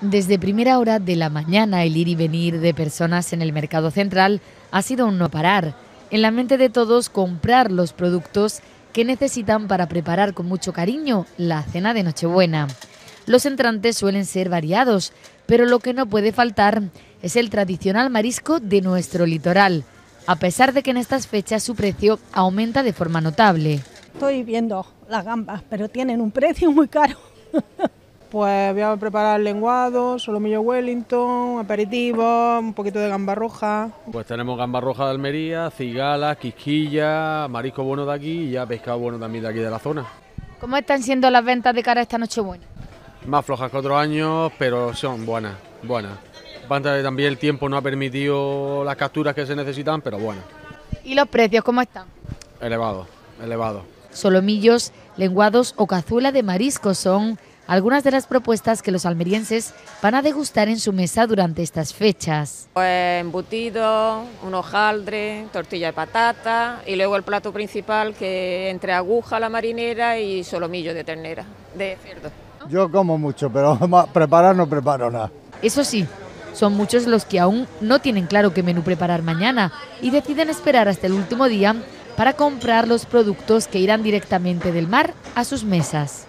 Desde primera hora de la mañana el ir y venir de personas en el mercado central ha sido un no parar. En la mente de todos comprar los productos que necesitan para preparar con mucho cariño la cena de Nochebuena. Los entrantes suelen ser variados, pero lo que no puede faltar es el tradicional marisco de nuestro litoral, a pesar de que en estas fechas su precio aumenta de forma notable. Estoy viendo las gambas, pero tienen un precio muy caro. Pues voy a preparar lenguado, solomillo Wellington, aperitivo, un poquito de gamba roja. Pues tenemos gamba roja de Almería, cigala, quisquilla, marisco bueno de aquí y ya pescado bueno también de aquí de la zona. ¿Cómo están siendo las ventas de cara a esta Nochebuena? Más flojas que otros años, pero son buenas, buenas. También el tiempo no ha permitido las capturas que se necesitan, pero bueno. ¿Y los precios cómo están? Elevados, elevados. Solomillos, lenguados o cazuela de marisco son algunas de las propuestas que los almerienses van a degustar en su mesa durante estas fechas. Pues embutido, un hojaldre, tortilla de patata y luego el plato principal que entre aguja la marinera y solomillo de ternera, de cerdo. Yo como mucho, pero preparar no preparo nada. Eso sí, son muchos los que aún no tienen claro qué menú preparar mañana y deciden esperar hasta el último día para comprar los productos que irán directamente del mar a sus mesas.